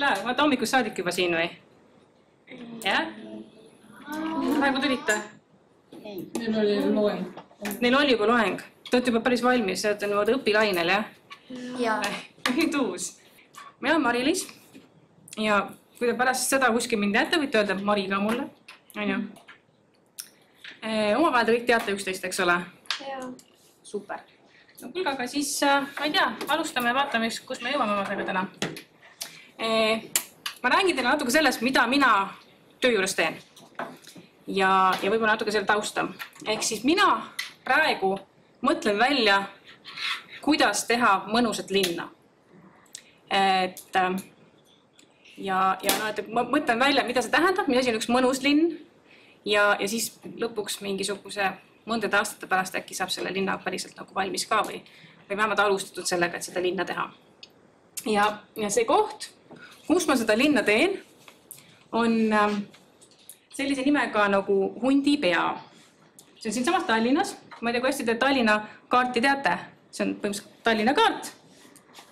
küll, vaata hommikust saadik juba siin või? jah? praegu tulite? Neil oli loeng. Neil oli juba loeng, te olete juba päris valmis, te olete niimoodi õpilainel jah? jaa. nüüd uus. mina olen Mari-Liis ja kui te pärast seda kuskil mind näete, võite öelda Mari ka mulle, onju. omavahel te kõik teate üksteist, eks ole? jaa. super. no kuulge, aga siis äh, ma ei tea, alustame, vaatame, kus me jõuame omadega täna. Ma räägin teile natuke sellest, mida mina töö juures teen. ja, ja võib-olla natuke selle tausta. ehk siis mina praegu mõtlen välja, kuidas teha mõnusat linna. et äh, ja, ja noh, et ma mõtlen välja, mida see tähendab, mis asi on üks mõnus linn ja, ja siis lõpuks mingisuguse mõndade aastate pärast äkki saab selle linna päriselt nagu valmis ka või, või vähemalt alustatud sellega, et seda linna teha. ja, ja see koht, kus ma seda linna teen, on äh, sellise nimega nagu Hundipea. see on siinsamas Tallinnas, ma ei tea, kui hästi te Tallinna kaarti teate, see on põhimõtteliselt Tallinna kaart.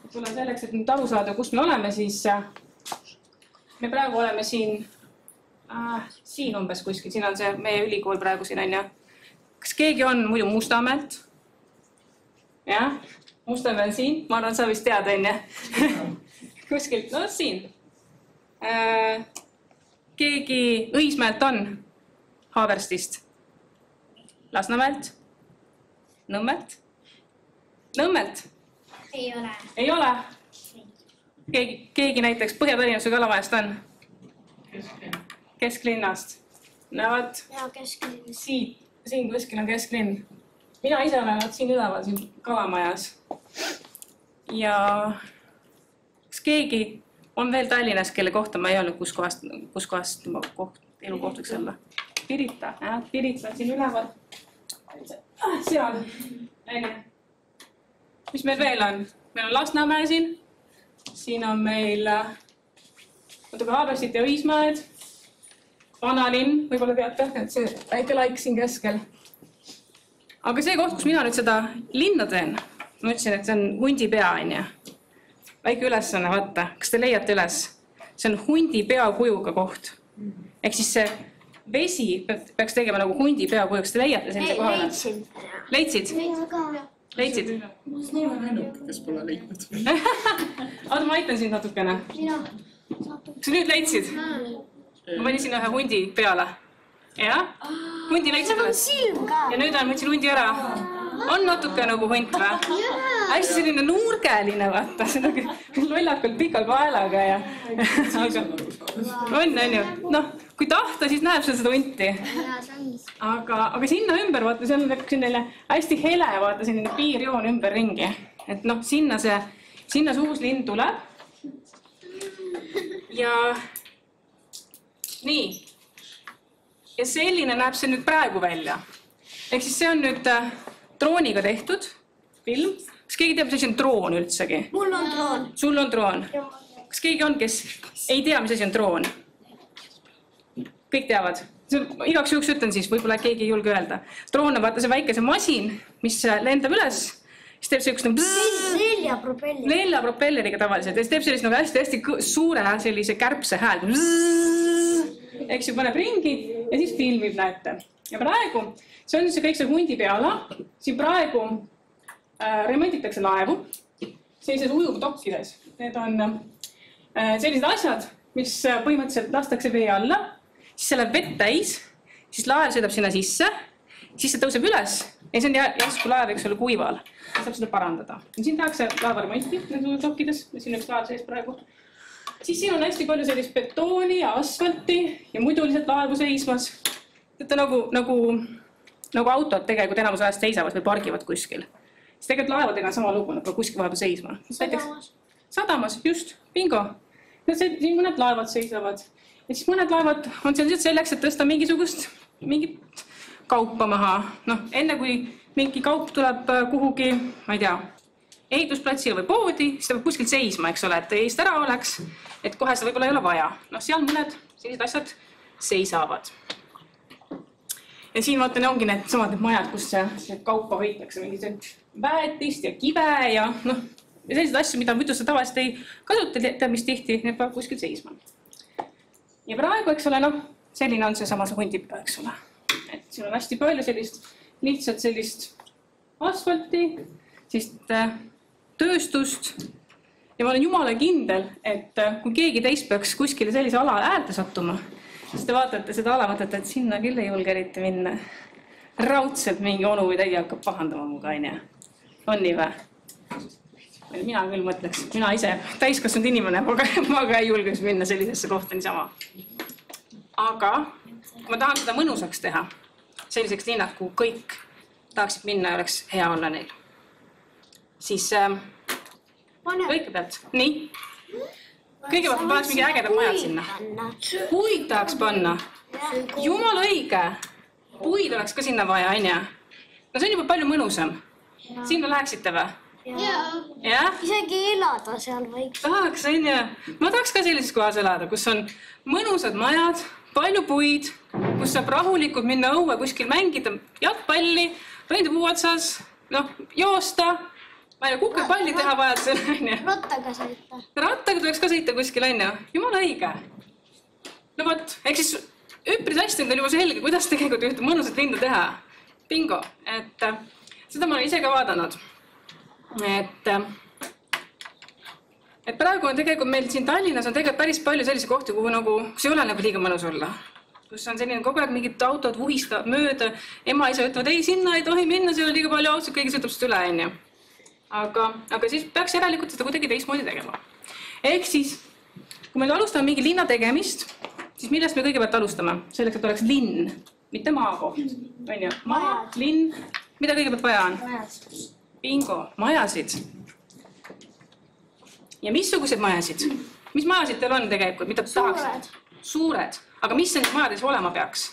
võib-olla selleks, et nüüd aru saada, kus me oleme, siis äh, me praegu oleme siin äh,, siin umbes kuskil, siin on see meie ülikool praegu siin on ju kas keegi on muidu Mustamäelt? jah, Mustamäe on siin, ma arvan, sa vist tead, onju. kuskilt, no siin äh,. keegi Õismäelt on? Haaberstist? Lasnamäelt? Nõmmelt? Nõmmelt? ei ole. ei ole? keegi, keegi näiteks Põhja-Tallinnast või Kalamajast on? kesklinnast. no vot. jaa, kesklinn. siit siin kuskil on kesklinn. mina ise olen vot siin üleval, siin Kalamajas. ja kas keegi on veel Tallinnas, kelle kohta ma ei öelnud, kus kohast, kus kohast ma koht, elukoht võiks olla? Pirita, jah, Pirita on siin üleval. seal, onju. mis meil veel on? meil on Lasnamäe siin. siin on meil natuke Haaberstit ja Õismäed vanalinn, võib-olla teate, et see väike laik siin keskel. aga see koht, kus mina nüüd seda linna teen, ma ütlesin, et see on hundi pea, onju. Väike ülesanne, vaata, kas te leiate üles? see on hundi peakujuga koht. ehk siis see vesi peaks tegema nagu hundi peakuju, kas te leiate sellise koha üles? leidsin. leidsid? leidsid? ma olen ainuke, kes pole leidnud. oota, ma aitan sind natukene. kas sa nüüd leidsid? ma panin sinna ühe hundi peale. jah, hundi leidsid üles. ja nüüd on, võtsin hundi ära. on natuke nagu hunt või? Hästi selline nurgeline, vaata, selline lollakalt pika kaelaga ja. aga on, on ju, noh, kui tahta, siis näeb seal seda hunti. see aga, aga sinna ümber, vaata, seal on nagu selline hästi hele, vaata, selline piirjoon ümberringi. et noh, sinna see, sinna see uus lind tuleb. ja nii. ja selline näeb see nüüd praegu välja. ehk siis see on nüüd äh, drooniga tehtud film. Kas keegi teab, mis asi on droon üldsegi? mul on droon. sul on droon? kas keegi on, kes ei tea, mis asi on droon? kõik teavad? igaks juhuks ütlen siis, võib-olla keegi ei julge öelda. droon on vaata see väike see masin, mis lendab üles, siis teeb siukest nagu seljapropelli. nelja propelleriga tavaliselt ja siis teeb sellist nagu hästi-hästi suure sellise kärbse hääl. eks ju, paneb ringi ja siis filmib, näete. ja praegu, see on see kõik see hundi peala, siin praegu remonditakse laevu sellises ujuvdokkides. Need on äh, sellised asjad, mis äh, põhimõtteliselt lastakse vee alla, siis see läheb vett täis, siis laev sõidab sinna sisse, siis see tõuseb üles ja see on jä- järsku laev, eks ole, kuival. saab seda parandada. siin tehakse laevaremonti nendes ujuvdokkides, siin üks laev sees praegu siis siin on hästi palju sellist betooni ja asfalti ja muidu lihtsalt laevu seismas. teate nagu, nagu, nagu autod tegelikult enamus ajast seisavad või pargivad kuskil. Siis tegelikult laevadega on sama lugu, nad peavad kuskil vahepeal seisma. näiteks sadamas, just, bingo. no see, siin mõned laevad seisavad ja siis mõned laevad on seal lihtsalt selleks, et tõsta mingisugust, mingit kaupa maha. noh, enne kui mingi kaup tuleb äh, kuhugi, ma ei tea, ehitusplatsile või poodi, siis ta peab kuskil seisma, eks ole, et eest ära oleks, et kohe seda võib-olla ei ole vaja. noh, seal mõned sellised asjad seisavad. ja siin vaata, ongi needsamad need majad, kus see, see kaupa hoitakse, mingi see väetist ja kive ja noh, selliseid asju, mida muidu sa tavaliselt ei kasuta tead mis tihti, need peavad kuskil seisma. ja praegu, eks ole, noh, selline on seesama see hundipidaja, eks ole. et siin on hästi palju sellist lihtsalt sellist asfalti, siis äh, tööstust ja ma olen jumala kindel, et äh, kui keegi teist peaks kuskile sellise ala äärde sattuma, siis te vaatate seda ala, mõtlete, et sinna küll ei julge eriti minna. raudselt mingi onu või tädi hakkab pahandama minuga, onju. On nii või? mina küll mõtleks, mina ise, täiskasvanud inimene, ma ka, ei julgeks minna sellisesse kohta niisama. aga ma tahan seda mõnusaks teha, selliseks linnaks, kuhu kõik tahaksid minna ja oleks hea olla neil, siis äh, kõigepealt, nii. kõigepealt ma paneks mingi ägedad majad sinna. puid tahaks panna. jumala õige. puid oleks ka sinna vaja, onju. no see on juba palju mõnusam. Sinna läheksite või? jah? isegi elada seal võiks. tahaks, onju. ma tahaks ka sellises kohas elada, kus on mõnusad majad, palju puid, kus saab rahulikult minna õue kuskil mängida jalgpalli, rõndapuu otsas, noh, joosta ma ei tea, kukerpalli teha vajadusel, onju. rattaga sõita. rattaga tuleks ka sõita kuskil, onju. jumala õige. no vot, ehk siis üpris hästi on teil juba selge, kuidas tegelikult ühte mõnusat lindu teha. bingo, et äh, seda ma olen ise ka vaadanud. et äh, et praegu on tegelikult meil siin Tallinnas on tegelikult päris palju selliseid kohti, kuhu nagu, kus ei ole nagu liiga mõnus olla. kus on selline kogu aeg mingid autod vuhistavad mööda, ema-isa ütlevad, ei, sinna ei tohi minna, seal on liiga palju autosid, keegi sõidab sinust üle, onju aga, aga siis peaks järelikult seda kuidagi teistmoodi tegema. ehk siis, kui me alustame mingi linna tegemist, siis millest me kõigepealt alustame? selleks, et oleks linn, mitte maakoht, onju. maa, linn, mida kõigepealt vaja on? bingo, majasid. ja missuguseid majasid? mis majasid teil on tegelikult, mida te tahaks? suured, aga mis nendes majades olema peaks?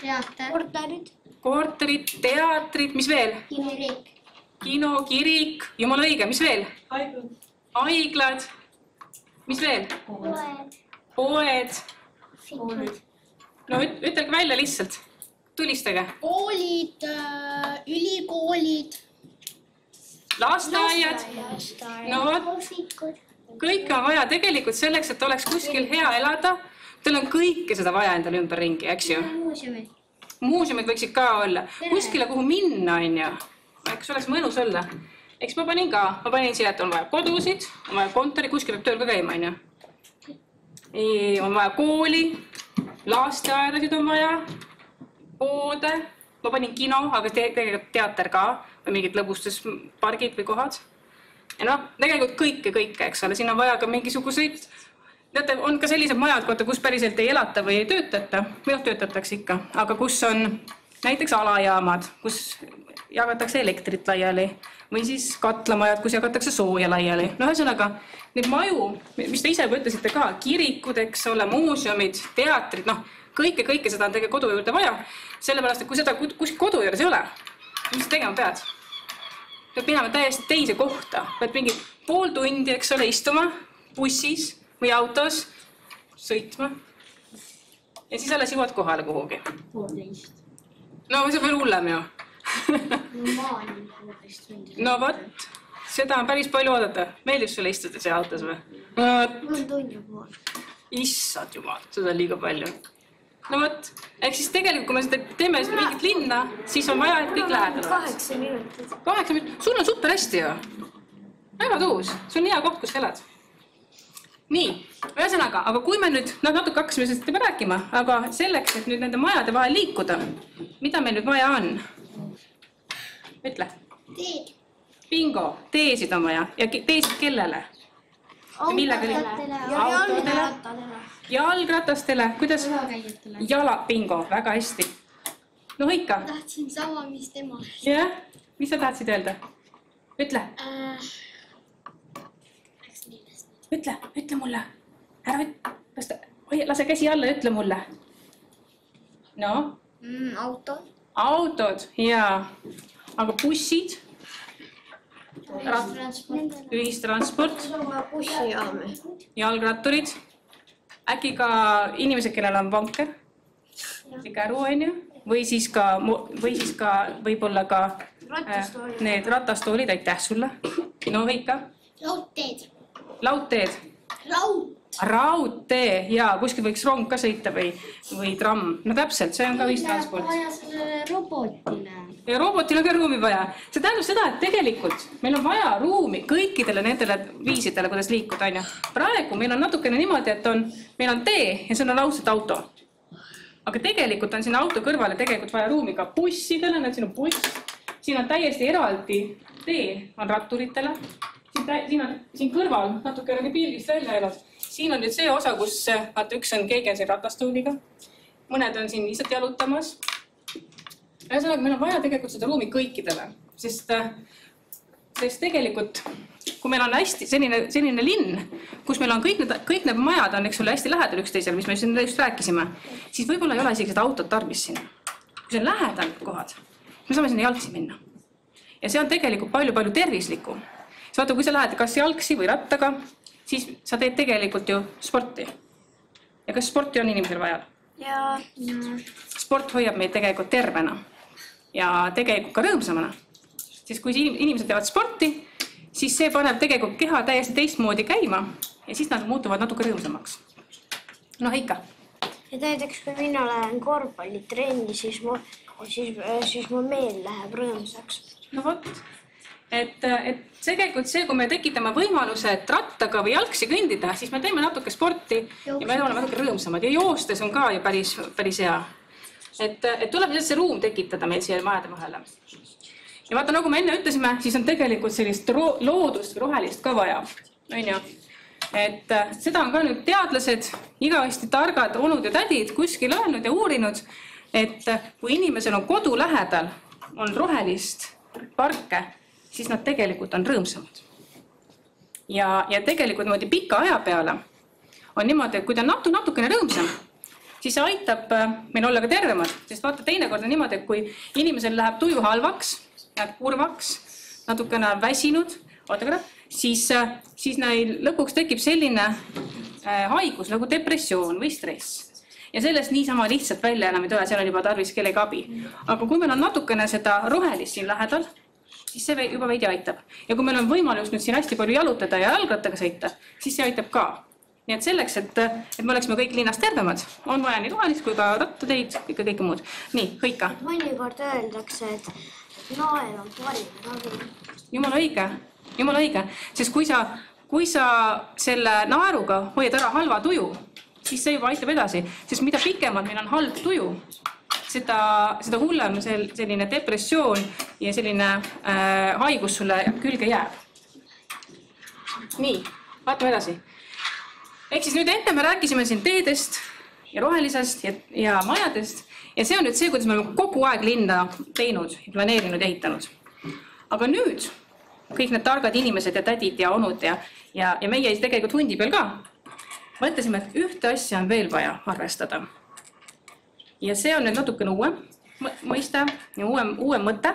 teater. korterid. korterid, teatrid, mis veel? kirik. kino, kirik, jumala õige, mis veel? haiglad. haiglad, mis veel? poed. poed, no üt- ütelge välja lihtsalt, tulistage. koolid, ülikoolid, lasteaiad, no vot, kõike on vaja tegelikult selleks, et oleks kuskil hea elada. Teil on kõike seda vaja endale ümberringi, eks ju. muuseumid. muuseumid võiksid ka olla, kuskile, kuhu minna, onju. eks oleks mõnus olla. eks ma panin ka, ma panin siia, et on vaja kodusid, on vaja kontori, kuskil peab tööl ka käima, onju. on vaja kooli, lasteaedasid on vaja, poode, ma panin kino, aga te tegelikult teater ka või mingid lõbustuspargid või kohad. ja noh, tegelikult kõike, kõike, eks ole, siin on vaja ka mingisuguseid teate, on ka sellised majad, vaata, kus päriselt ei elata või ei töötata, või noh, töötatakse ikka, aga kus on näiteks alajaamad, kus jagatakse elektrit laiali või siis katlamajad, kus jagatakse sooja laiali. no ühesõnaga neid maju, mis te ise juba ütlesite ka, kirikud, eks ole, muuseumid, teatrid, noh, kõike, kõike seda on tegelikult kodu juurde vaja. sellepärast, et kui seda kuskil kodu juures ei ole, mis sa tegema pead? pead minema täiesti teise kohta, pead mingi pool tundi, eks ole, istuma bussis või autos, sõitma. ja siis alles jõuad kohale kuhugi. poolteist. no see on veel hullem ju maani poolteist tundi. no vot, seda on päris palju oodata. meeldib sulle istuda seal autos või? vot, mul on tund ja pool. issand jumal, seda on liiga palju. No vot, ehk siis tegelikult, kui me seda teeme mingit linna, siis on vaja, et kõik lähedal oleks. kaheksa minutit. kaheksa minutit, sul on super hästi ju. väga tuus, see on hea koht, kus elad. nii, ühesõnaga, aga kui me nüüd, noh, natuke hakkasime sellest juba rääkima, aga selleks, et nüüd nende majade vahel liikuda, mida meil nüüd vaja on? ütle. teed, bingo, teesid on vaja ja teesid kellele? Millega liikuda? autodele, jalgratastele, kuidas? jalakäijatele. jala, bingo, väga hästi. no ikka, tahtsin sama, mis tema jah, mis sa tahtsid öelda? ütle äh,. ütle, ütle mulle, ära üt-, kas ta, hoia, lase käsi alla ja ütle mulle. noh, Mm, auto, autod ja, aga bussid, ühistransport, bussijaami. jalgratturid, äkki ka inimesed, kellel on vanker või käru onju, või siis ka, või siis ka võib-olla ka äh, Ratastoolid. need ratastoolid, aitäh sulle. no ikka, raudteed. laudteed, raud. Raudtee ja kuskil võiks rong ka sõita või, või tramm, no täpselt, see on ka ühistransport. vaja sellele robotile. ja robotil on ka ruumi vaja. see tähendab seda, et tegelikult meil on vaja ruumi kõikidele nendele viisidele, kuidas liikuda, onju. praegu meil on natukene niimoodi, et on, meil on tee ja seal on ausalt auto. aga tegelikult on sinna auto kõrvale tegelikult vaja ruumi ka bussidele, näed, siin on buss, siin on täiesti eraldi tee on ratturitele. siin, siin on, siin kõrval natuke nagu pildist välja jäänud, siin on nüüd see osa, kus vaata, üks on, keegi on siin ratastooliga, mõned on siin lihtsalt jalutamas ühesõnaga, meil on vaja tegelikult seda ruumi kõikidele, sest, sest tegelikult kui meil on hästi selline, selline linn, kus meil on kõik need, kõik need majad on, eks ole, hästi lähedal üksteisele, mis me siin just rääkisime, siis võib-olla ei ole isegi seda autot tarvis sinna. kui see on lähedal kohad, me saame sinna jalgsi minna. ja see on tegelikult palju-palju tervislikum. siis vaata, kui sa lähed kas jalgsi või rattaga, siis sa teed tegelikult ju sporti. ja kas sporti on inimesel vaja? ja sport hoiab meid tegelikult tervena ja tegelikult ka rõõmsamana. sest kui inim- inimesed teevad sporti, siis see paneb tegelikult keha täiesti teistmoodi käima ja siis nad muutuvad natuke rõõmsamaks. noh, ikka. ja näiteks kui mina lähen korvpallitrenni, siis mu, siis, siis mu meel läheb rõõmsaks. no vot, et, et tegelikult see, kui me tekitame võimaluse, et rattaga või jalgsi kõndida, siis me teeme natuke sporti ja me oleme natuke rõõmsamad ja joostes on ka ju päris, päris hea. et, et tuleb lihtsalt see ruum tekitada meil siia majade vahele. ja vaata, nagu me enne ütlesime, siis on tegelikult sellist loodust või rohelist ka vaja, onju. et äh, seda on ka nüüd teadlased, igavesti targad onud ja tädid kuskil öelnud ja uurinud, et äh, kui inimesel on kodu lähedal, on rohelist parke, siis nad tegelikult on rõõmsamad. ja, ja tegelikult niimoodi pika aja peale on niimoodi, et kui ta on natu-, natukene rõõmsam, siis see aitab äh, meil olla ka tervemad, sest vaata, teinekord on niimoodi, et kui inimesel läheb tuju halvaks, läheb kurvaks, natukene on väsinud, oota korra, siis, siis neil lõpuks tekib selline äh, haigus nagu depressioon või stress ja sellest niisama lihtsalt välja enam ei tule, seal on juba tarvis kellegi abi. aga kui meil on natukene seda rohelist siin lähedal, siis see juba veidi aitab. Ja kui meil on võimalus nüüd siin hästi palju jalutada ja jalgrattaga sõita, siis see aitab ka. Nii et selleks, et, et me oleksime kõik linnas tervemad, on vaja nii rohelist kui ka rattateid, kõike, kõike muud. nii, hõika, mõnikord öeldakse, et naer on parim ravim. jumala õige, jumala õige, sest kui sa, kui sa selle naeruga hoiad ära halva tuju, siis see juba aitab edasi, sest mida pikemalt meil on halb tuju, seda, seda hullem sel-, selline depressioon ja selline äh, haigus sulle külge jääb. nii, vaatame edasi ehk siis nüüd enne me rääkisime siin teedest ja rohelisest ja, ja majadest ja see on nüüd see, kuidas me oleme kogu aeg linna teinud, planeerinud ehitanud. aga nüüd kõik need targad inimesed ja tädid ja onud ja, ja, ja meie tegelikult hundi peal ka mõtlesime, et ühte asja on veel vaja arvestada. Ja see on nüüd natukene uuem mõ- mõiste ja uuem, uuem mõte.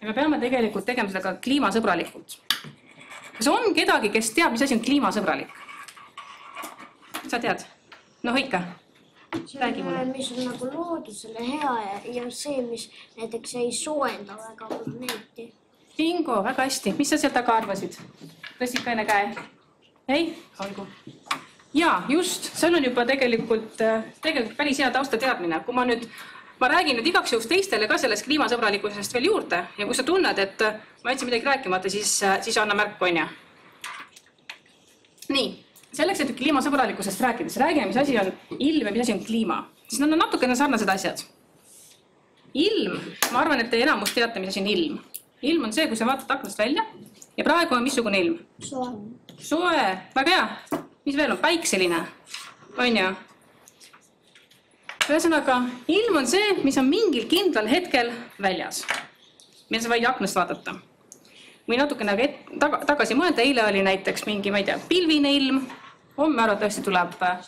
ja me peame tegelikult tegema seda ka kliimasõbralikult. kas on kedagi, kes teab, mis asi on kliimasõbralik? sa tead? noh, ikka. Räägi mulle. mis on nagu loodusele hea ja, ja see, mis näiteks ei soojenda väga planeeti. bingo, väga hästi, mis sa seal taga arvasid? tõstsid ka enne käe? ei? olgu. Ja just, seal on juba tegelikult, tegelikult päris hea taustateadmine, kui ma nüüd, ma räägin nüüd igaks juhuks teistele ka sellest kliimasõbralikkusest veel juurde ja kui sa tunned, et ma jätsin midagi rääkimata, siis, siis anna märku, onju. nii, selleks, et kliimasõbralikkusest rääkides, räägime, mis asi on ilm ja mis asi on kliima, siis nad on natukene sarnased asjad ilm, ma arvan, et te enamus teate, mis asi on ilm. ilm on see, kui sa vaatad aknast välja ja praegu on missugune ilm? soe. soe, väga hea. Mis veel on, päikseline, on ju? ühesõnaga, ilm on see, mis on mingil kindlal hetkel väljas, mida sa võid aknast vaadata. või natukene nagu et- taga, tagasi mõelda, eile oli näiteks mingi, ma ei tea, pilvine ilm, homme arvatavasti tuleb äh,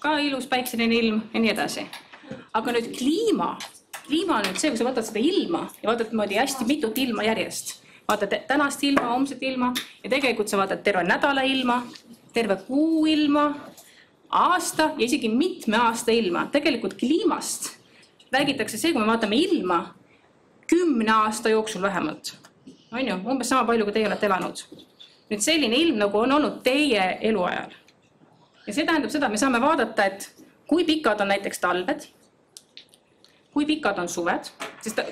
ka ilus päikseline ilm ja nii edasi. aga nüüd kliima, kliima on nüüd see, kui sa võtad seda ilma ja vaatad niimoodi hästi mitut ilma järjest, vaatad tänast ilma, homset ilma ja tegelikult sa vaatad terve nädala ilma, terve kuu ilma, aasta ja isegi mitme aasta ilma. tegelikult kliimast räägitakse see, kui me vaatame ilma kümne aasta jooksul vähemalt, on ju, umbes sama palju, kui teie olete elanud. nüüd selline ilm, nagu on olnud teie eluajal. ja see tähendab seda, et me saame vaadata, et kui pikad on näiteks talved, kui pikad on suved, sest ta-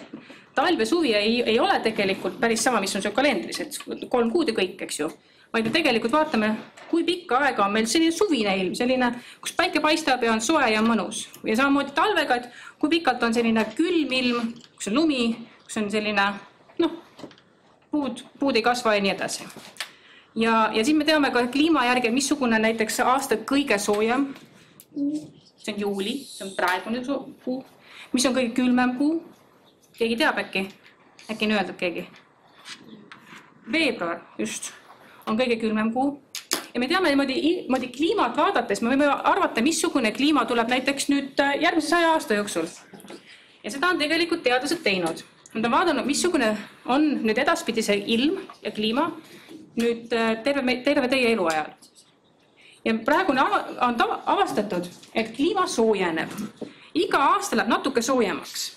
talv ja suvi ei, ei ole tegelikult päris sama, mis on seal kalendris, et kolm kuud ja kõik, eks ju. vaid me tegelikult vaatame, kui pikka aega on meil selline suvine ilm, selline, kus päike paistab ja on soe ja mõnus. ja samamoodi talvega, et kui pikalt on selline külm ilm, kus on lumi, kus on selline noh, puud, puud ei kasva ja nii edasi. ja, ja siis me teame ka kliima järgi, missugune näiteks aasta kõige soojem. see on juuli, see on praegune kuu. mis on kõige külmem kuu? keegi teab äkki? äkki on öeldud keegi? veebruar, just, on kõige külmem kuu. Ja me teame niimoodi, niimoodi kliimat vaadates, me võime arvata, missugune kliima tuleb näiteks nüüd äh, järgmise saja aasta jooksul. ja seda on tegelikult teadlased teinud. Nad on vaadanud, missugune on nüüd edaspidi see ilm ja kliima nüüd äh, terve, terve teie eluajal. ja praegu on avastatud, et kliima soojeneb. iga aasta läheb natuke soojemaks.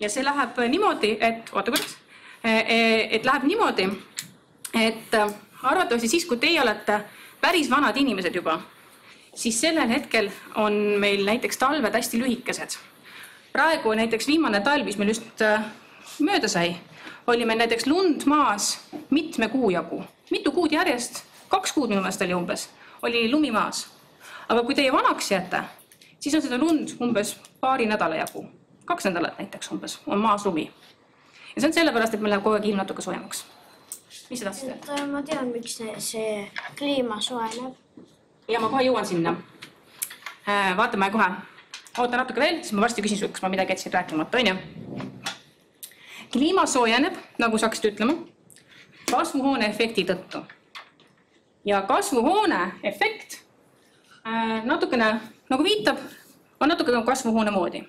ja see läheb niimoodi, et oota korraks, et läheb niimoodi, et äh, arvatavasti siis, kui teie olete päris vanad inimesed juba, siis sellel hetkel on meil näiteks talved hästi lühikesed. praegu näiteks viimane talv, mis meil just äh, mööda sai, oli meil näiteks lund maas mitme kuu jagu, mitu kuud järjest, kaks kuud minu meelest oli umbes, oli lumi maas. aga kui teie vanaks jääte, siis on seda lund umbes paari nädala jagu, kaks nädalat näiteks umbes, on maas lumi. ja see on sellepärast, et meil läheb kogu aeg ilm natuke soojemaks. Mis sa tahtsid öelda? äh, ma tean, miks see, kliima soojeneb. ja ma kohe jõuan sinna. vaatame kohe, oota natuke veel, siis ma varsti küsin sult, kas ma midagi jätsin rääkimata, onju. kliima soojeneb, nagu sa hakkasid ütlema, kasvuhoone efekti tõttu. ja kasvuhoone efekt äh, natukene nagu viitab, on natuke nagu kasvuhoone moodi.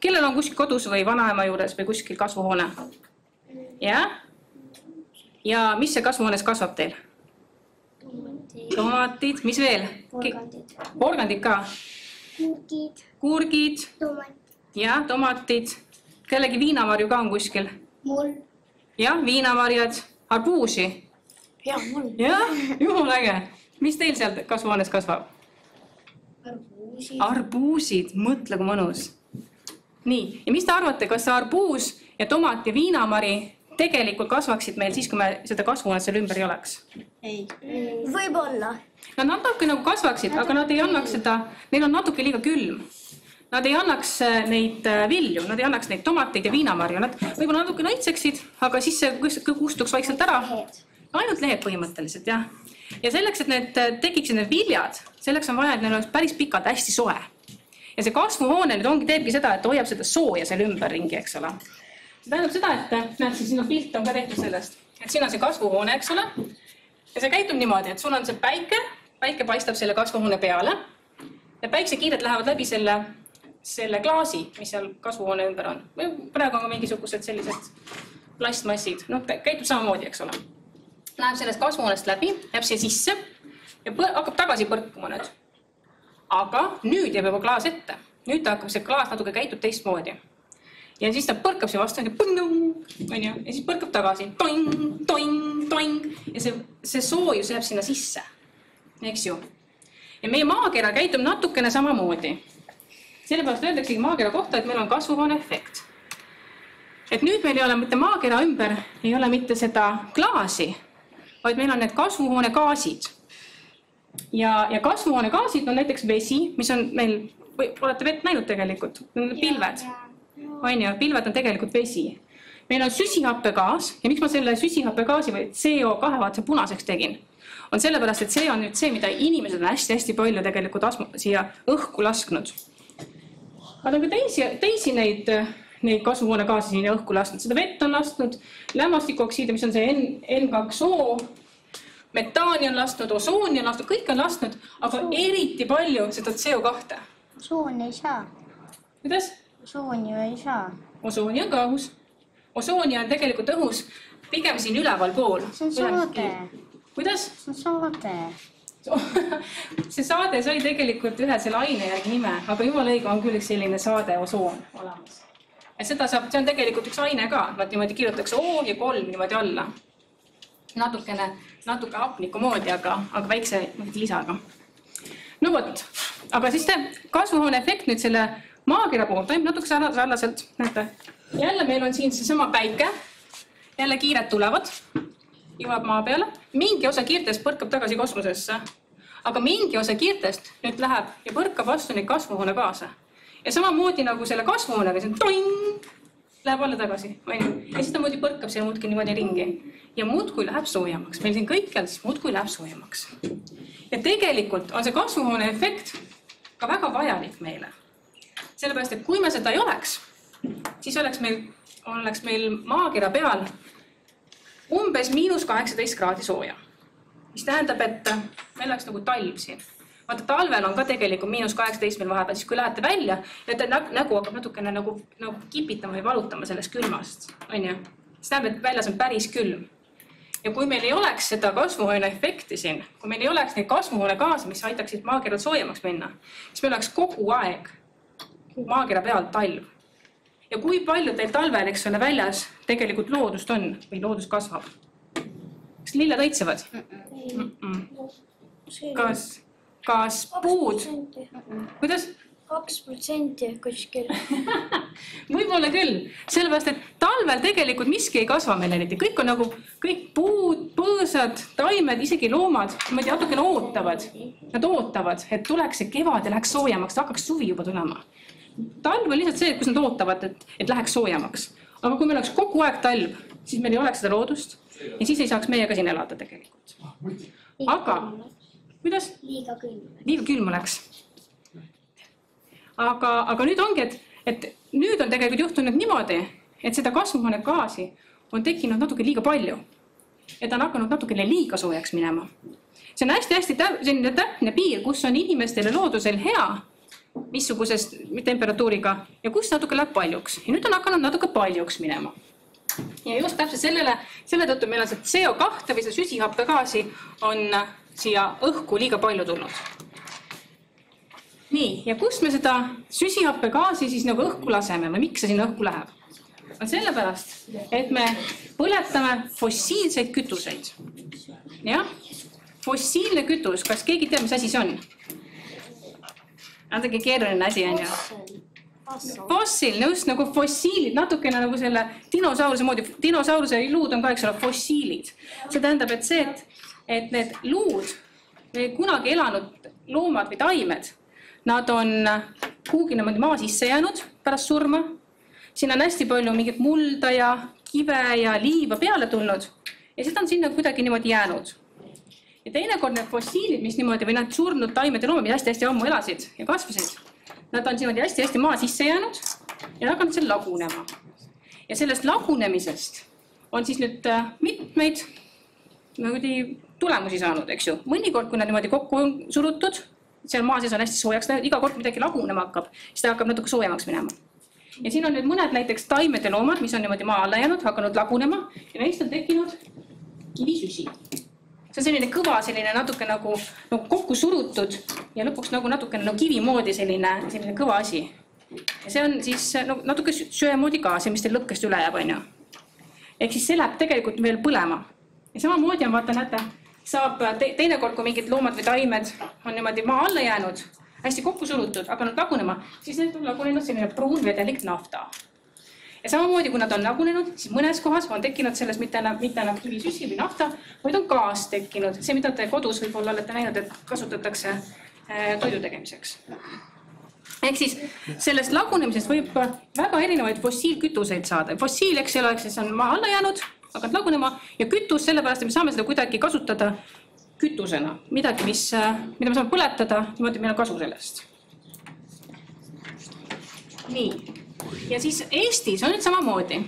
kellel on kuskil kodus või vanaema juures või kuskil kasvuhoone? jah? Ja mis see kasvuhoones kasvab teil? tomatid, mis veel? porgandid, porgandid ka, kurgid, kurgid tomat, ja tomatid. kellegi viinamarju ka on kuskil? mul, jah, viinamarjad, arbuusi. ja mul. jah, jumala äge. mis teil seal kasvuhoones kasvab? arbuusid, arbuusid, mõtle kui mõnus. nii, ja mis te arvate, kas see arbuus ja tomat ja viinamari tegelikult kasvaksid meil siis, kui me seda kasvuhoonet seal ümber ei oleks? ei, võib-olla. Nad natuke nagu kasvaksid, aga nad ei annaks seda, neil on natuke liiga külm. Nad ei annaks äh, neid äh, vilju, nad ei annaks neid tomateid ja viinamarju, nad võib-olla natuke naitseksid, aga siis see kus- kustuks vaikselt ära. ainult lehed põhimõtteliselt jah. ja selleks, et need äh, tekiksid need viljad, selleks on vaja, et neil oleks päris pikalt hästi soe. ja see kasvuhoone nüüd ongi, teebki seda, et hoiab seda sooja seal ümberringi, eks ole. See tähendab seda, et näed, siis siin on pilt on ka tehtud sellest, et siin on see kasvuhoone, eks ole ja see käitub niimoodi, et sul on see päike, päike paistab selle kasvuhoone peale ja päiksekiired lähevad läbi selle, selle klaasi, mis seal kasvuhoone ümber on. või praegu on ka mingisugused sellised plastmassid, noh, käitub samamoodi, eks ole. Läheb sellest kasvuhoonest läbi, jääb siia sisse ja hakkab tagasi põrkuma nüüd. aga nüüd jääb juba klaas ette, nüüd ta hakkab, see klaas natuke käitub teistmoodi ja siis ta põrkab siia vastu, onju, ja siis põrkab tagasi, toing, toing, toing ja see, see soojus jääb sinna sisse, eks ju. ja meie maakera käitub natukene samamoodi. sellepärast öeldaksegi maakera kohta, et meil on kasvuhoone efekt. et nüüd meil ei ole mitte maakera ümber, ei ole mitte seda klaasi, vaid meil on need kasvuhoonegaasid. ja, ja kasvuhoonegaasid on näiteks vesi, mis on meil, või olete vett näinud tegelikult, pilved on ju, pilved on tegelikult vesi. meil on süsihappegaas ja miks ma selle süsihappegaasi või CO2 vaata punaseks tegin, on sellepärast, et see on nüüd see, mida inimesed on hästi-hästi palju tegelikult asma, siia õhku lasknud. Nad on ka teisi, teisi neid, neid kasvuhoonegaase sinna õhku lasknud, seda vett on lasknud, lämmastikoksiide, mis on see N, N2O, metaani on lasknud, osooni on lasknud, kõike on lasknud, aga eriti palju seda CO2. osoon ei saa, kuidas? Osooni ei saa. osooni on ka õhus. osooni on tegelikult õhus pigem siin ülevalpool. see on saade, kuidas? see on saade. see saade sai tegelikult ühe selle aine järgi nime, aga jumala õige on küll üks selline saade osoon olemas. ja seda saab, see on tegelikult üks aine ka, vaat niimoodi kirjutatakse O ja kolm niimoodi alla. natukene, natuke hapniku moodi, aga, aga väikse lisaga. no vot, aga siis see kasvuhooneefekt nüüd selle maakera puhul toimub natuke sarna- sarnaselt, näete. jälle meil on siin seesama päike, jälle kiired tulevad, jõuab maa peale, mingi osa kiirtest põrkab tagasi kosmosesse, aga mingi osa kiirtest nüüd läheb ja põrkab vastu neid kasvuhoonegaase. ja samamoodi nagu selle kasvuhoonega, see on toing, läheb alla tagasi, onju. ja sedamoodi põrkab seal muudkui niimoodi ringi ja muudkui läheb soojemaks, meil siin kõikjal siis muudkui läheb soojemaks. ja tegelikult on see kasvuhoone efekt ka väga vajalik meile. sellepärast, et kui me seda ei oleks, siis oleks meil, oleks meil maakera peal umbes miinus kaheksateist kraadi sooja. mis tähendab, et meil oleks nagu talv siin. vaata, talvel on ka tegelikult miinus kaheksateist meil vahepeal, siis kui lähete välja ja te nägu, hakkab natukene nagu, nagu kipitama või valutama sellest külmast, onju. see tähendab, et väljas on päris külm ja kui meil ei oleks seda kasvuhoone efekti siin, kui meil ei oleks neid kasvuhoonegaase, mis aitaksid maakeral soojemaks minna, siis meil oleks kogu aeg maakera peal talv. ja kui palju teil talvel, eks ole, väljas tegelikult loodust on või loodus kasvab? kas lilled õitsevad? kas, kas puud, kuidas? kaks protsenti kuskil. võib-olla küll, sellepärast et talvel tegelikult miski ei kasva meil eriti, kõik on nagu kõik puud, põõsad, taimed, isegi loomad niimoodi natukene ootavad. Nad ootavad, et tuleks see kevad ja läheks soojemaks, hakkaks suvi juba tulema. Talv on lihtsalt see, kus nad ootavad, et, et läheks soojemaks. aga kui meil oleks kogu aeg talv, siis meil ei oleks seda loodust ja siis ei saaks meie ka siin elada tegelikult. aga, kuidas? liiga külm. liiga külm oleks. aga, aga nüüd ongi, et, et nüüd on tegelikult juhtunud niimoodi, et seda kasvuhoonegaasi on tekkinud natuke liiga palju. ja ta on hakanud natukene liiga soojaks minema. see on hästi-hästi täp-, selline täpne piir, kus on inimestel ja loodusel hea, missugusest temperatuuriga ja kus natuke läheb paljuks ja nüüd on hakanud natuke paljuks minema ja just täpselt sellele, selle tõttu meil on see CO2 või see süsihappegaasi on siia õhku liiga palju tulnud. nii, ja kust me seda süsihappegaasi siis nagu õhku laseme või miks see sinna õhku läheb? on sellepärast, et me põletame fossiilseid kütuseid. jah, fossiilne kütus, kas keegi teab, mis asi see on? Natuke keeruline asi on ju fossil, just nagu fossiilid, natukene nagu selle dinosauruse moodi, dinosauruse luud on ka, eks ole, fossiilid. see tähendab, et see, et, et need luud kunagi elanud loomad või taimed, nad on kuhugi niimoodi maa sisse jäänud pärast surma. siin on hästi palju mingit mulda ja kive ja liiva peale tulnud. Ja seda on sinna kuidagi niimoodi jäänud ja teinekord need fossiilid, mis niimoodi või need surnud taimed ja loomad, mis hästi-hästi ammu elasid ja kasvasid, nad on niimoodi hästi-hästi maa sisse jäänud ja hakanud seal lagunema. ja sellest lagunemisest on siis nüüd äh, mitmeid niimoodi tulemusi saanud, eks ju. mõnikord, kui nad niimoodi kokku on surutud, seal maa sees on hästi soojaks läinud, iga kord kui midagi lagunema hakkab, siis ta hakkab natuke soojemaks minema. ja siin on nüüd mõned näiteks taimed ja loomad, mis on niimoodi maa alla jäänud, hakanud lagunema ja neist on tekkinud kivisüsi see on selline kõva, selline natuke nagu, nagu kokku surutud ja lõpuks nagu natukene nagu kivi moodi selline, selline kõva asi. ja see on siis no natuke söe moodi gaasi, mis teil lõkkest üle jääb, onju. ehk siis see läheb tegelikult veel põlema ja samamoodi on, vaata, näete, saab te, teinekord, kui mingid loomad või taimed on niimoodi maa alla jäänud, hästi kokku surutud, hakanud lagunema, siis need on lagunenud selline pruun vedelik nafta ja samamoodi, kui nad on lagunenud, siis mõnes kohas on tekkinud sellest mitte enam, mitte enam kivisüsi või nafta, vaid on gaas tekkinud, see, mida te kodus võib-olla olete näinud, et kasutatakse äh, toidu tegemiseks. ehk siis sellest lagunemisest võib väga erinevaid fossiilkütuseid saada, fossiil, eks ole, siis on maa alla jäänud, hakkab lagunema ja kütus sellepärast, et me saame seda kuidagi kasutada kütusena, midagi, mis, mida me saame põletada, niimoodi meil on kasu sellest. nii ja siis Eestis on nüüd samamoodi.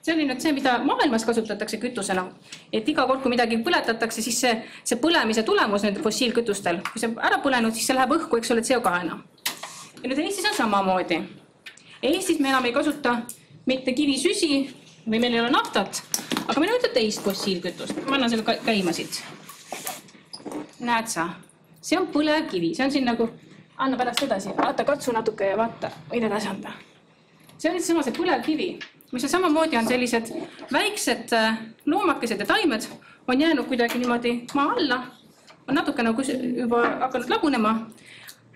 see oli nüüd see, mida maailmas kasutatakse kütusena, et iga kord, kui midagi põletatakse, siis see, see põlemise tulemus nendel fossiilkütustel, kui see ära põlenud, siis see läheb õhku, eks ole, CO2-na. ja nüüd Eestis on samamoodi. Eestis me enam ei kasuta mitte kivisüsi või meil ei ole naftat, aga meil on ühte teist fossiilkütust, ma annan selle käima siit. näed sa, see on põlevkivi, see on siin nagu, anna pärast edasi, vaata, katsu natuke ja vaata, võid edasi anda see on seesama see põlevkivi, mis on samamoodi on sellised väiksed äh, loomakesed ja taimed on jäänud kuidagi niimoodi maa alla, on natuke nagu juba hakanud lagunema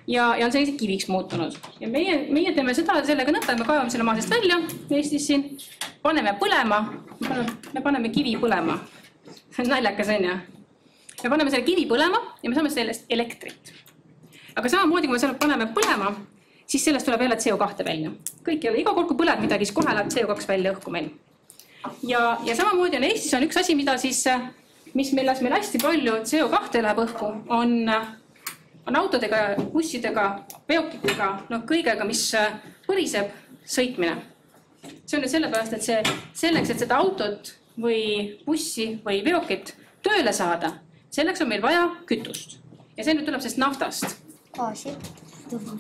ja, ja on selliseks kiviks muutunud. ja meie, meie teeme seda sellega nõnda, et me kaevame selle maa seest välja Eestis siin, paneme põlema, me paneme kivi põlema. see on naljakas, onju. me paneme selle kivi põlema ja me saame sellest elektrit. aga samamoodi, kui me selle paneme põlema, siis sellest tuleb jälle CO2 välja. kõik jälle, iga kord, kui põleb midagi, siis kohe läheb CO2 välja õhku meil. ja, ja samamoodi on Eestis on üks asi, mida siis, mis, milles meil hästi palju CO2 läheb õhku, on on autodega, bussidega, veokitega, noh, kõigega, mis põriseb, sõitmine. see on nüüd sellepärast, et see, selleks, et seda autot või bussi või veokit tööle saada, selleks on meil vaja kütust. ja see nüüd tuleb sellest naftast. gaasi.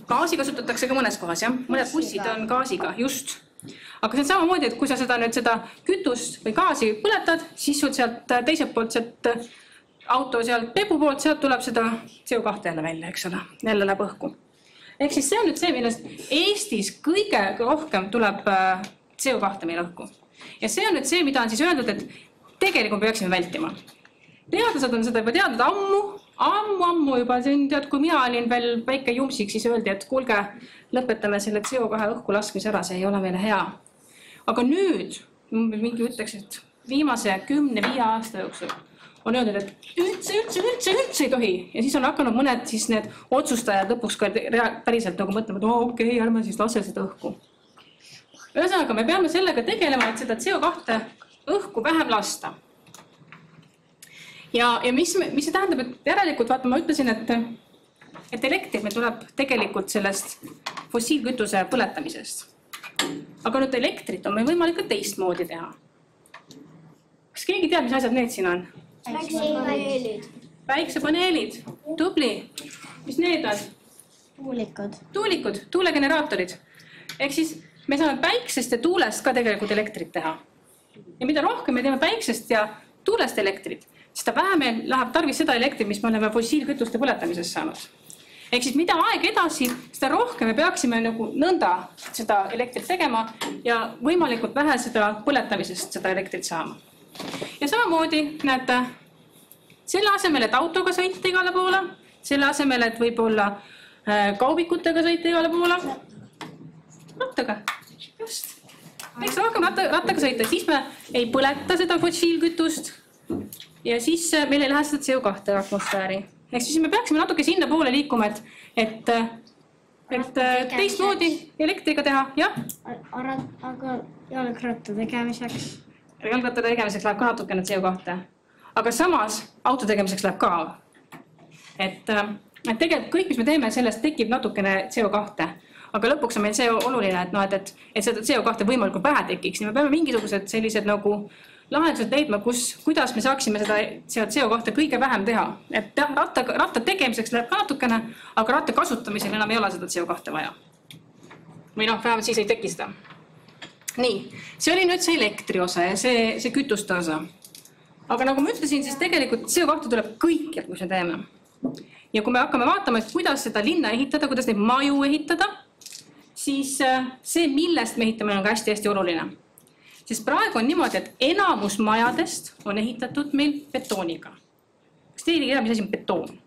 Gaasi kasutatakse ka mõnes kohas, jah. mõned bussid on gaasiga, just. aga see on samamoodi, et kui sa seda nüüd, seda kütust või gaasi põletad, siis sul sealt teiselt poolt sealt auto sealt pepu poolt, sealt tuleb seda CO2 jälle välja, eks ole, jälle läheb õhku. ehk siis see on nüüd see, millest Eestis kõige rohkem tuleb äh, CO2 meil õhku. ja see on nüüd see, mida on siis öeldud, et tegelikult peaksime vältima. teadlased on seda juba teadnud ammu, ammu-ammu juba siin tead, kui mina olin veel väike jumpsik, siis öeldi, et kuulge, lõpetame selle CO2 õhku laskmise ära, see ei ole meile hea. aga nüüd, mingi ütleks, et viimase kümne-viie aasta jooksul on öeldud, et üldse, üldse, üldse, üldse ei tohi ja siis on hakanud mõned siis need otsustajad lõpuks ka päriselt nagu mõtlema, et okei okay,, ärme siis lase seda õhku. ühesõnaga, me peame sellega tegelema, et seda CO2 õhku vähem lasta. Ja, ja mis, mis see tähendab, et järelikult vaata, ma ütlesin, et, et elektrit meil tuleb tegelikult sellest fossiilkütuse põletamisest. aga nüüd elektrit on meil võimalik ka teistmoodi teha. kas keegi teab, mis asjad need siin on? päiksepaneelid. päiksepaneelid, tubli. mis need on? tuulikud. tuulikud, tuulegeneraatorid. ehk siis me saame päiksest ja tuulest ka tegelikult elektrit teha. ja mida rohkem me teeme päiksest ja tuulest elektrit, seda vähem meil läheb tarvis seda elektrit, mis me oleme fossiilkütuste põletamisest saanud. ehk siis mida aeg edasi, seda rohkem me peaksime nagu nõnda seda elektrit tegema ja võimalikult vähe seda põletamisest seda elektrit saama ja samamoodi näete, selle asemel, et autoga sõita igale poole, selle asemel, et võib-olla äh, kaubikutega sõita igale poole, rattaga, just. võiks rohkem ratta, rattaga sõita, siis me ei põleta seda fossiilkütust ja siis äh, meil ei lähe seda CO2 atmosfääri. ehk siis me peaksime natuke sinnapoole liikuma, et, et, äh, et teistmoodi elektriga teha, jah. aga jalgratta tegemiseks jalgrattade tegemiseks läheb ka natukene CO2, aga samas auto tegemiseks läheb ka. et, äh, et tegelikult kõik, mis me teeme, sellest tekib natukene CO2, aga lõpuks on meil see oluline, et noh, et, et, et seda CO2 võimalikult vähe tekiks, nii me peame mingisugused sellised nagu lahendused leidma, kus, kuidas me saaksime seda, seda CO2 kõige vähem teha. et jah, ratta, ratta tegemiseks läheb ka natukene, aga ratta kasutamisel enam ei ole seda CO2 vaja. või noh, vähemalt siis ei teki seda nii, see oli nüüd see elektri osa ja see, see kütuste osa. aga nagu ma ütlesin, siis tegelikult CO2 tuleb kõikjalt, mis me teeme. ja kui me hakkame vaatama, et kuidas seda linna ehitada, kuidas neid maju ehitada, siis äh, see, millest me ehitame, on ka hästi-hästi oluline. Sest praegu on niimoodi, et enamus majadest on ehitatud meil betooniga. kas teile teab, mis asi on betoon?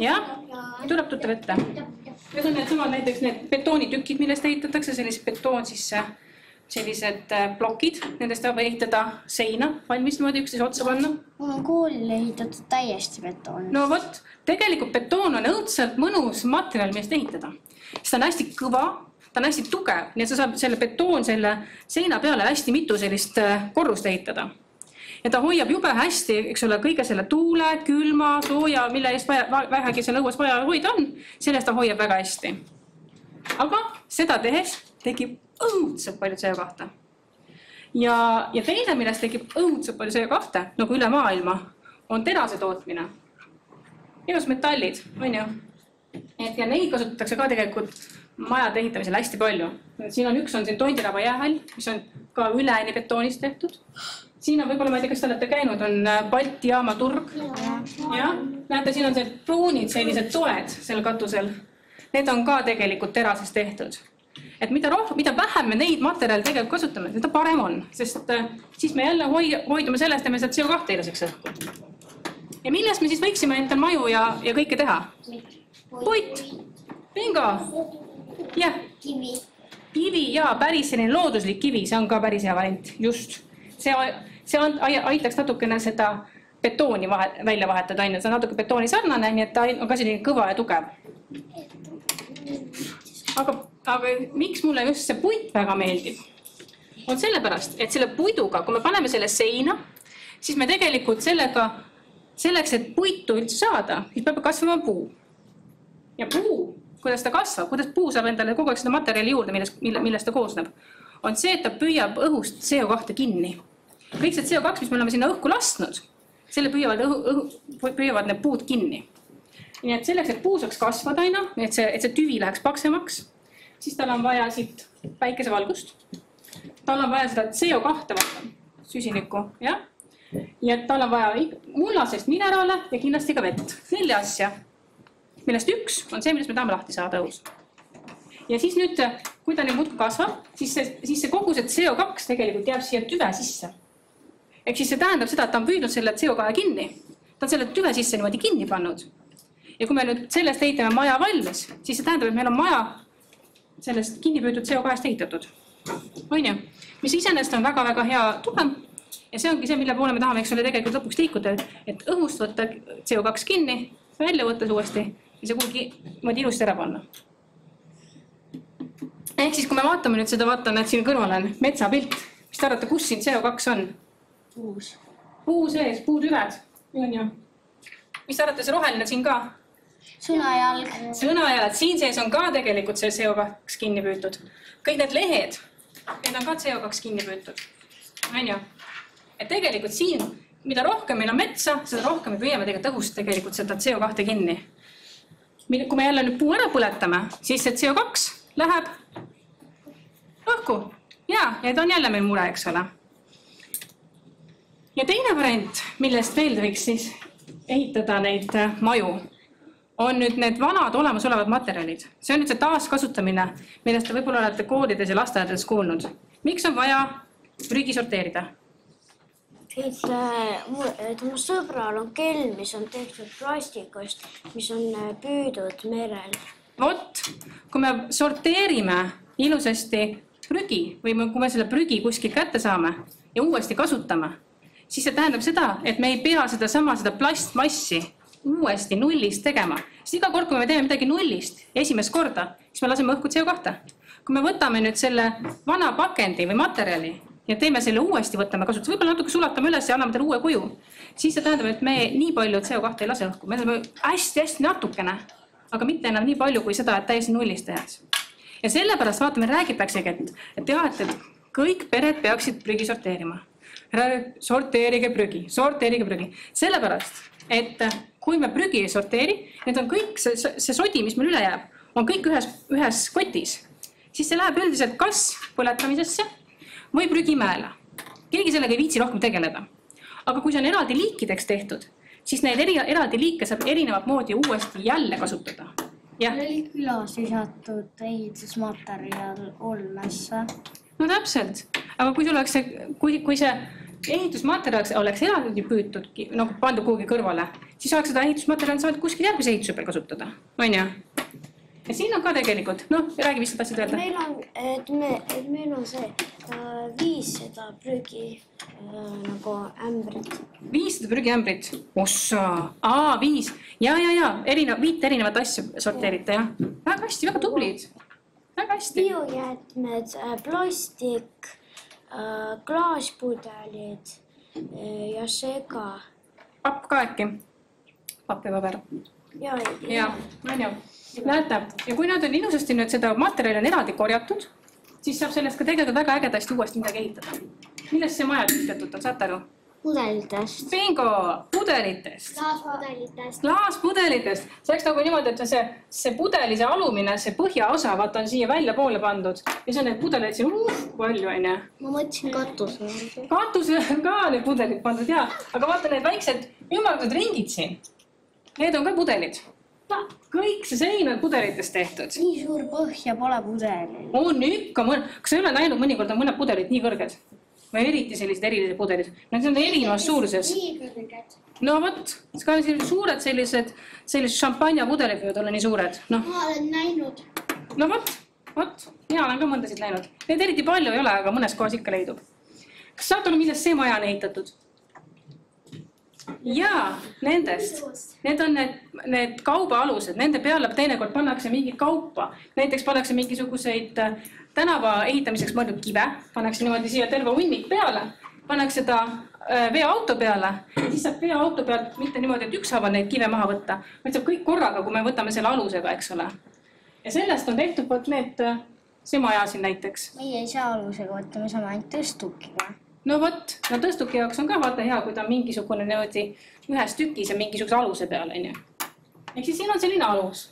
jah, tuleb tuttav ette. Need on needsamad näiteks need betoonitükid, millest ehitatakse, sellised betoon siis sellised äh, plokid, nendest saab ehitada seina valmis niimoodi üksteise otsa panna. mul on koolil ehitatud täiesti betoonist. no vot, tegelikult betoon on õudselt mõnus materjal, millest ehitada. sest ta on hästi kõva, ta on hästi tugev, nii et sa saad selle betoon selle seina peale hästi mitu sellist äh, korrust ehitada. ja ta hoiab jube hästi, eks ole, kõige selle tuule, külma, sooja, mille eest vaja, vähegi seal õues vaja hoida on, selle eest ta hoiab väga hästi. aga seda tehes tekib õudselt palju CO2. ja, ja teine, millest tekib õudselt palju CO2 nagu üle maailma, on terase tootmine. eosmetallid, on ju. et ja neid kasutatakse ka tegelikult majade ehitamisel hästi palju. siin on üks on siin Tondiraba jäähall, mis on ka üleni betoonist tehtud. siin on võib-olla, ma ei tea, kas te olete käinud, on äh, Balti jaama turg. jah, näete, siin on see pruunid sellised toed seal katusel. Need on ka tegelikult terasest tehtud et mida rohkem, mida vähem me neid materjale tegelikult kasutame, seda parem on, sest äh, siis me jälle hoi-, hoidume sellest, et me seda CO2 ei laseks õhku. ja millest me siis võiksime endal maju ja, ja kõike teha? puit, bingo, jah kivi. kivi ja päris selline looduslik kivi, see on ka päris hea variant, just. see, see on, aitaks natukene seda betooni vahe, välja vahetada, onju, see on natuke betooni sarnane, nii et ta on ka selline kõva ja tugev. aga, aga miks mulle just see puit väga meeldib? on sellepärast, et selle puiduga, kui me paneme selle seina, siis me tegelikult sellega, selleks, et puitu üldse saada, siis peab kasvama puu. ja puu, kuidas ta kasvab, kuidas puu saab endale kogu aeg seda materjali juurde, millest, mille, millest ta koosneb, on see, et ta püüab õhust CO2 kinni. kõik see CO2, mis me oleme sinna õhku lasknud, selle püüavad õhu, õhu, püüavad need puud kinni. nii et selleks, et puu saaks kasvada, onju, et see, et see tüvi läheks paksemaks, siis tal on vaja siit päikesevalgust. tal on vaja seda CO2 vaata, süsinikku, jah. ja tal on vaja mullasest mineraale ja kindlasti ka vett, nelja asja millest üks on see, millest me tahame lahti saada õhus. ja siis nüüd, kui ta nüüd muudkui kasvab, siis see, siis see kogu see CO2 tegelikult jääb siia tüve sisse. ehk siis see tähendab seda, et ta on püüdnud selle CO2 kinni, ta on selle tüve sisse niimoodi kinni pannud. ja kui me nüüd sellest ehitame maja valmis, siis see tähendab, et meil on maja sellest kinni püütud CO2-st ehitatud. onju, mis iseenesest on väga-väga hea tulem ja see ongi see, mille poole me tahame, eks ole, tegelikult lõpuks liikuda, et õhust võtta CO2 kinni, välja võtta see uuesti ja see kuhugi niimoodi ilusti ära panna. ehk siis, kui me vaatame nüüd seda, vaatame, et siin kõrval on metsapilt, mis te arvate, kus siin CO2 on? puus. puu sees, puutüved, on ju. mis te arvate, see roheline siin ka? sõnajalg. sõnajalad, siin sees on ka tegelikult see CO2 kinni püütud. kõik need lehed, need on ka CO2 kinni püütud, on ju. et tegelikult siin, mida rohkem meil on metsa, seda rohkem me püüame tegelikult õhust tegelikult seda CO2 kinni. Kui me jälle nüüd puu ära põletame, siis see CO2 läheb õhku ja, ja ta on jälle meil mure, eks ole. ja teine variant, millest veel võiks siis ehitada neid äh, maju on nüüd need vanad olemasolevad materjalid, see on nüüd see taaskasutamine, millest te võib-olla olete koolides ja lasteaedades kuulnud. miks on vaja prügi sorteerida? Et äh, mu- et mu sõbral on kell, mis on tehtud plastikust, mis on äh, püüdud merel. vot, kui me sorteerime ilusasti prügi või kui me selle prügi kuskilt kätte saame ja uuesti kasutame, siis see tähendab seda, et me ei pea sedasama, seda plastmassi uuesti nullist tegema, sest iga kord, kui me teeme midagi nullist esimest korda, siis me laseme õhku CO2. kui me võtame nüüd selle vana pakendi või materjali ja teeme selle uuesti, võtame kasutusele, võib-olla natuke sulatame üles ja anname talle uue kuju, siis see tähendab, et me nii palju CO2 ei lase õhku, me laseme hästi-hästi natukene, aga mitte enam nii palju kui seda, et täiesti nullist tehes. ja sellepärast vaata, meil räägitaksegi, et, et jah, et, et kõik pered peaksid prügi sorteerima. sorteerige prügi, sorteerige prügi, sellepärast, et kui me prügi ei sorteeri, need on kõik see, see sodi, mis meil üle jääb, on kõik ühes, ühes kotis, siis see läheb üldiselt kas põletamisesse või prügimäele. keegi sellega ei viitsi rohkem tegeleda. aga kui see on eraldi liikideks tehtud, siis neid eri, eraldi liike saab erinevat moodi uuesti jälle kasutada. jah, külas visatud ehitusmaterjal olmesse. no täpselt, aga kui sul oleks see, kui, kui see ehitusmaterjal oleks, oleks eraldi püütud, nagu pandud kuhugi kõrvale, siis oleks seda ehitusmaterjali saanud kuskil järgmise ehituse peal kasutada, onju. Ja siin on ka tegelikult, noh, räägi, mis sa tahtsid öelda. meil on, et me, et meil on see äh, viis seda prügi äh, nagu ämbrit. viissada prügiämbrit, ossa, aa viis. Ja, ja, ja. Erinev, viit erinevat asja sorteerite jah, väga hästi, väga tublid, väga hästi. biojäätmed, plastik, klaaspudelid äh, ja sega. Papp ka äkki, papp ja paber ja, ja, onju, näete ja kui nad on ilusasti nüüd seda materjali on eraldi korjatud, siis saab sellest ka tegelikult väga ägedasti uuesti midagi ehitada. millest see maja ehitatud on, saate aru? pudelitest. bingo, pudelitest, klaaspudelitest. klaaspudelitest, see oleks nagu niimoodi, et see, see pudeli, see alumine, see põhjaosa, vaata on siia väljapoole pandud ja siis on neid pudeleid siin uh, palju onju. ma mõtlesin katuse katusele on ka need pudelid pandud ja, aga vaata need väiksed ümmargused ringid siin. Need on ka pudelid, kõik see sein on pudelitest tehtud. nii suur põhja pole pudelil. on ikka kas sa ei ole näinud, mõnikord on mõned pudelid nii kõrged või eriti sellised erilised pudelid, nad on erinevas suuruses. nii kõrged. no vot, ka sellised suured sellised, sellised šampanjapudelid võivad olla nii suured, noh, ma olen näinud. no vot, vot, mina olen ka mõndasid näinud, neid eriti palju ei ole, aga mõnes kohas ikka leidub. kas saate aru, millest see maja on ehitatud? jaa, nendest, need on need, need kaubaalused, nende peale teinekord pannakse mingit kaupa, näiteks pannakse mingisuguseid äh, tänava ehitamiseks mõeldud kive, pannakse niimoodi siia terve hunnik peale, pannakse ta äh, veoauto peale, siis saab veoauto pealt mitte niimoodi, et ükshaaval neid kive maha võtta, vaid saab kõik korraga, kui me võtame selle alusega, eks ole. ja sellest on tehtud vot need, see maja siin näiteks. Meie ei saa alusega võtta, me saame ainult tõstukiga. No vot, no tõstuki jaoks on ka vaata hea, kui ta on mingisugune niimoodi ühes tükis ja mingisuguse aluse peal onju. ehk siis siin on selline alus.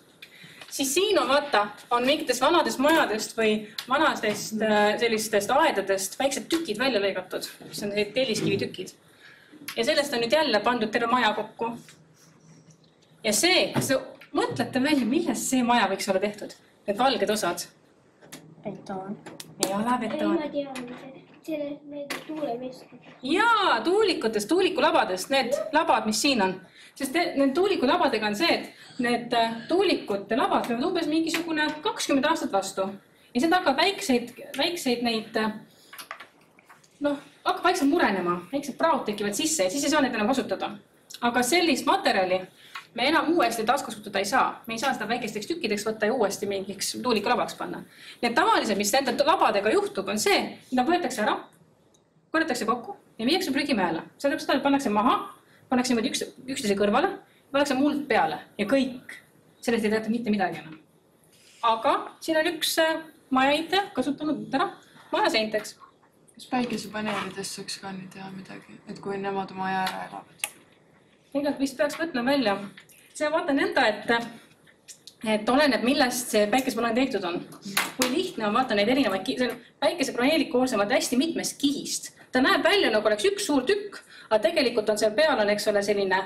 siis siin on vaata, on mingitest vanadest majadest või vanadest äh, sellistest aedadest väiksed tükid välja lõigatud, mis on sellised telliskivitükid. ja sellest on nüüd jälle pandud terve maja kokku. ja see, kas te mõtlete välja, millest see maja võiks olla tehtud? Need valged osad betoon. ei ole betoon need tuuleveskid. jaa, tuulikutest, tuulikulabadest, need labad, mis siin on. sest te- need tuulikulabadega on see, et need äh, tuulikute labad löövad umbes mingisugune kakskümmend aastat vastu ja sealt hakkab väikseid, väikseid neid äh, noh, hakkab vaikselt murenema, väiksed praod tekivad sisse ja siis ei saa neid enam kasutada. aga sellist materjali me enam uuesti taaskasutada ei saa, me ei saa seda väikesteks tükkideks võtta ja uuesti mingiks tuulikulabaks panna. nii et tavaliselt, mis nende labadega juhtub, on see, nad võetakse ära korjatakse kokku ja viiakse prügimäele. seda, et pannakse maha, pannakse niimoodi üks, üksteise kõrvale, pannakse muld peale ja kõik. sellest ei tehta mitte midagi enam. aga siin on üks äh, majaehitaja kasutanud ära majaseinteks. kas päikesepaneelidest saaks ka nii teha midagi, et kui nemad oma aja ära elavad? Tegelikult vist peaks mõtlema välja. see vaata nõnda, et, et oleneb, millest see päikesepaneel tehtud on. kui lihtne on vaata neid erinevaid, see on päikesepaneelid koosnevad hästi mitmest kihist. ta näeb välja nagu oleks üks suur tükk, aga tegelikult on seal peal on, eks ole, selline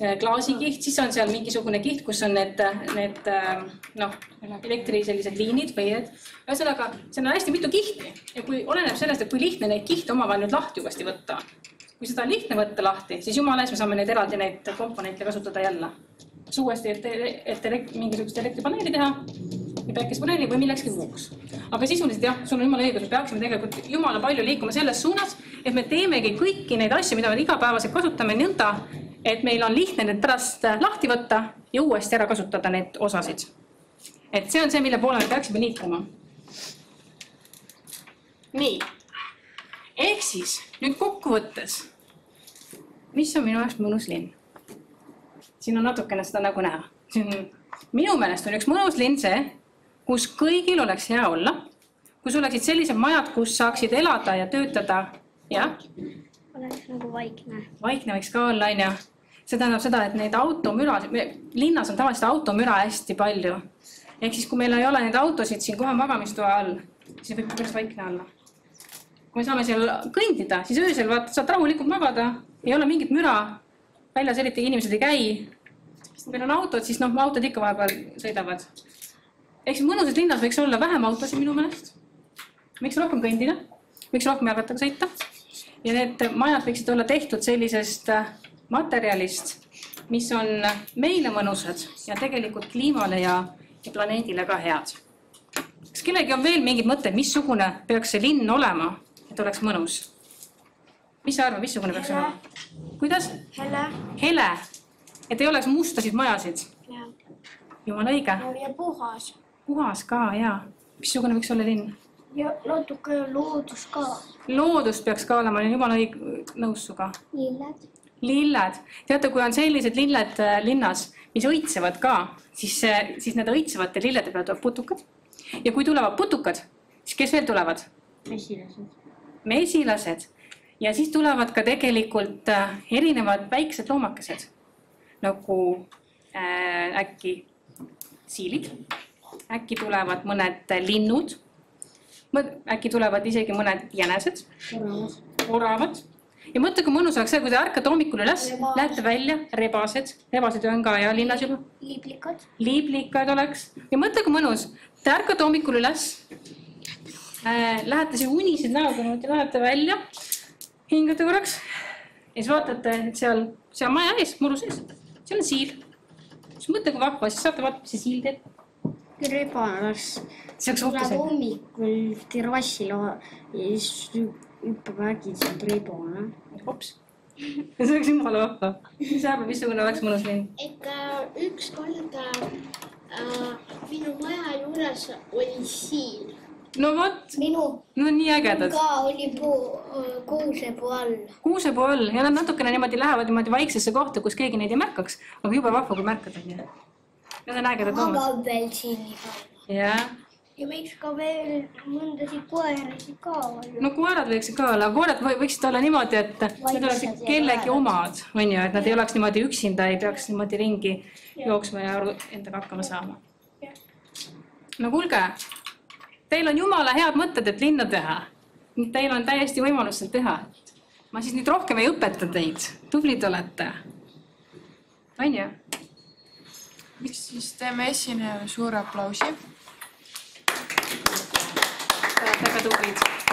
eh, klaasikiht, siis on seal mingisugune kiht, kus on need, need eh, noh, elektri sellised liinid või et ühesõnaga, seal on hästi mitu kihti ja kui oleneb sellest, et kui lihtne neid kihte omavahel nüüd lahti uuesti võtta kui seda on lihtne võtta lahti, siis jumala eest me saame neid eraldi neid komponente kasutada jälle. kas uuesti, et, et elek- mingisugust elektripaneeli teha või päikesepaneeli või millekski muuks. aga sisuliselt jah, sul on jumala õigus, me peaksime tegelikult jumala palju liikuma selles suunas, et me teemegi kõiki neid asju, mida me igapäevaselt kasutame nõnda, et meil on lihtne need pärast lahti võtta ja uuesti ära kasutada neid osasid. et see on see, mille poole me peaksime liikuma. nii ehk siis nüüd kokkuvõttes, mis on minu jaoks mõnus linn? siin on natukene seda nagu näha, minu meelest on üks mõnus linn see, kus kõigil oleks hea olla, kus oleksid sellised majad, kus saaksid elada ja töötada, jah, oleks nagu vaikne. vaikne võiks ka olla, onju. see tähendab seda, et neid automüra, linnas on tavaliselt automüra hästi palju. ehk siis, kui meil ei ole neid autosid siin kohe magamistoa all, siis võib päris vaikne olla kui me saame seal kõndida, siis öösel vaata, saad rahulikult magada, ei ole mingit müra. väljas eriti inimesed ei käi. kui meil on autod, siis noh, autod ikka vahepeal sõidavad. ehk siis mõnusas linnas võiks olla vähem autosid minu meelest. võiks rohkem kõndida, võiks rohkem jalgrattaga sõita. ja need majad võiksid olla tehtud sellisest äh, materjalist, mis on meile mõnusad ja tegelikult kliimale ja, ja planeedile ka head kas kellelgi on veel mingeid mõtteid, missugune peaks see linn olema, et oleks mõnus? mis sa arvad, missugune peaks olema? kuidas? hele hele, et ei oleks mustasid majasid. ja, jumala õige, ja puhas puhas ka ja missugune võiks olla linn? ja natuke loodus ka. loodust peaks ka olema, olen jumala õig-, nõus sinuga. lilled. lilled, teate, kui on sellised lilled äh, linnas, mis õitsevad ka, siis, siis nende õitsevate lillede peale tulevad putukad. ja kui tulevad putukad, siis kes veel tulevad? mesilased. Mesilased ja siis tulevad ka tegelikult äh, erinevad väiksed loomakesed nagu äh, äkki siilid, äkki tulevad mõned linnud, äkki tulevad isegi mõned jänesed, oravad. Ja mõtle, kui mõnus oleks see, kui te ärkate hommikul üles, lähete välja, rebased, rebaseid on ka ja linnas juba, liblikad. liiblikaid oleks. Ja mõtle, kui mõnus. Te ärkate hommikul üles lähete siia unised näoga niimoodi, lähete välja, hingate korraks ja siis vaatate, et seal, seal maja ees, muru sees, seal on siil. siis mõtle, kui vahva, siis saate vaadata, mis see siil teeb. rebane oleks, see oleks tuleb uhke. hommikul terrassile ja siis hüppab äkitselt rebane. hops. see oleks jumala vahva. siis arvab, missugune oleks mõnus linn. et ükskord äh, minu maja juures oli siil. No vot, minu no nii ägedad. ka oli puu, kuusepuu all. kuusepuu all ja nad natukene niimoodi lähevad niimoodi vaiksesse kohta, kus keegi neid ei märkaks, aga jube vahva, kui märkad onju. Need on ägedad loomad. aga veel siili ka. jah, ja võiks ka veel mõndasid koerasid ka olla. no koerad võiksid ka olla, koerad või- võiksid olla niimoodi, et oleksid Vaiksed ja kellegi koerad. omad, onju, et nad ei oleks niimoodi üksinda, ei peaks niimoodi ringi jooksma ja endaga hakkama saama. no kuulge, teil on jumala head mõtted, et linna teha. Teil on täiesti võimalus seda teha. ma siis nüüd rohkem ei õpeta teid, tublid olete. onju? siis teeme esinejale suure aplausi. väga tublid